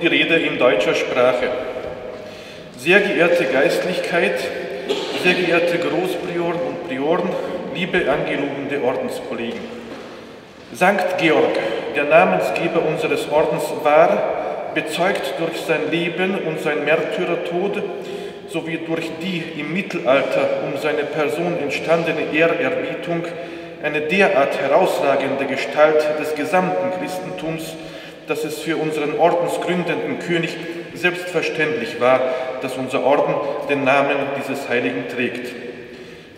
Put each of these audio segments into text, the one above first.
die Rede in deutscher Sprache. Sehr geehrte Geistlichkeit, sehr geehrte Großprioren und Prioren, liebe angelobende Ordenskollegen. Sankt Georg, der Namensgeber unseres Ordens war, bezeugt durch sein Leben und sein Märtyrertod sowie durch die im Mittelalter um seine Person entstandene Ehrerbietung eine derart herausragende Gestalt des gesamten Christentums, dass es für unseren ordensgründenden König selbstverständlich war, dass unser Orden den Namen dieses Heiligen trägt.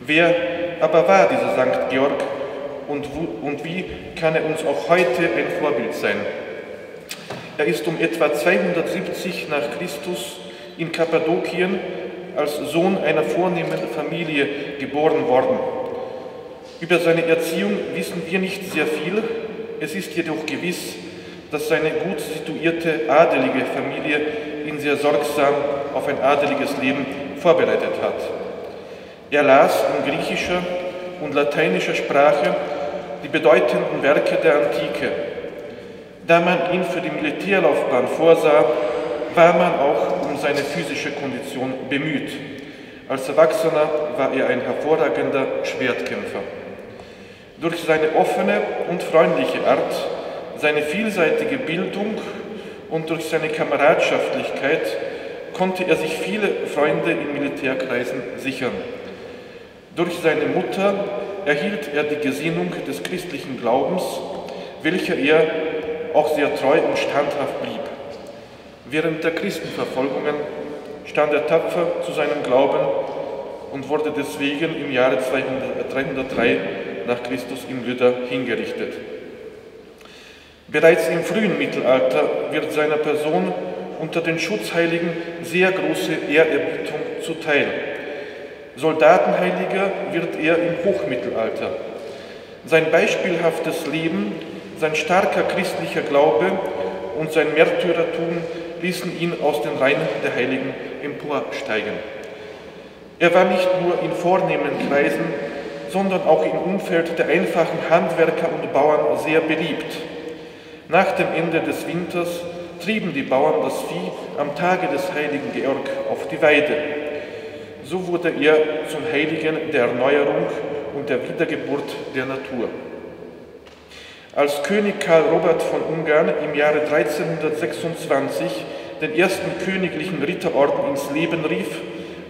Wer aber war dieser Sankt Georg und, und wie kann er uns auch heute ein Vorbild sein? Er ist um etwa 270 nach Christus in Kappadokien als Sohn einer vornehmen Familie geboren worden. Über seine Erziehung wissen wir nicht sehr viel, es ist jedoch gewiss, dass seine gut situierte adelige Familie ihn sehr sorgsam auf ein adeliges Leben vorbereitet hat. Er las in griechischer und lateinischer Sprache die bedeutenden Werke der Antike. Da man ihn für die Militärlaufbahn vorsah, war man auch um seine physische Kondition bemüht. Als Erwachsener war er ein hervorragender Schwertkämpfer. Durch seine offene und freundliche Art, seine vielseitige Bildung und durch seine Kameradschaftlichkeit konnte er sich viele Freunde in Militärkreisen sichern. Durch seine Mutter erhielt er die Gesinnung des christlichen Glaubens, welcher er auch sehr treu und standhaft blieb. Während der Christenverfolgungen stand er tapfer zu seinem Glauben und wurde deswegen im Jahre 303 nach Christus in Lüder hingerichtet. Bereits im frühen Mittelalter wird seiner Person unter den Schutzheiligen sehr große Ehrerbietung zuteil. Soldatenheiliger wird er im Hochmittelalter. Sein beispielhaftes Leben, sein starker christlicher Glaube und sein Märtyrertum ließen ihn aus den Reihen der Heiligen emporsteigen. Er war nicht nur in vornehmen Kreisen, sondern auch im Umfeld der einfachen Handwerker und Bauern sehr beliebt. Nach dem Ende des Winters trieben die Bauern das Vieh am Tage des heiligen Georg auf die Weide. So wurde er zum Heiligen der Erneuerung und der Wiedergeburt der Natur. Als König Karl Robert von Ungarn im Jahre 1326 den ersten königlichen Ritterorden ins Leben rief,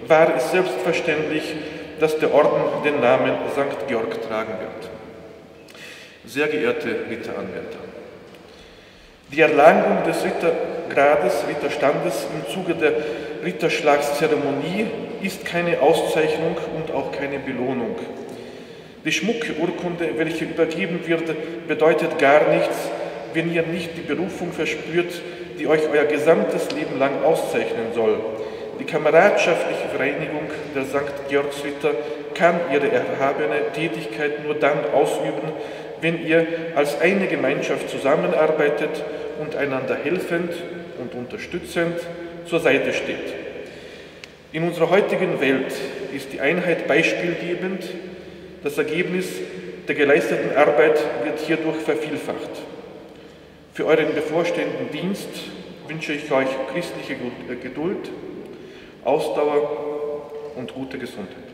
war es selbstverständlich, dass der Orden den Namen St. Georg tragen wird. Sehr geehrte Ritteranwärter, die Erlangung des Rittergrades, Ritterstandes im Zuge der Ritterschlagszeremonie ist keine Auszeichnung und auch keine Belohnung. Die Schmuckurkunde, welche übergeben wird, bedeutet gar nichts, wenn ihr nicht die Berufung verspürt, die euch euer gesamtes Leben lang auszeichnen soll. Die kameradschaftliche Vereinigung der St. Georgsritter kann ihre erhabene Tätigkeit nur dann ausüben, wenn ihr als eine Gemeinschaft zusammenarbeitet und einander helfend und unterstützend zur Seite steht. In unserer heutigen Welt ist die Einheit beispielgebend, das Ergebnis der geleisteten Arbeit wird hierdurch vervielfacht. Für euren bevorstehenden Dienst wünsche ich euch christliche Geduld, Ausdauer und gute Gesundheit.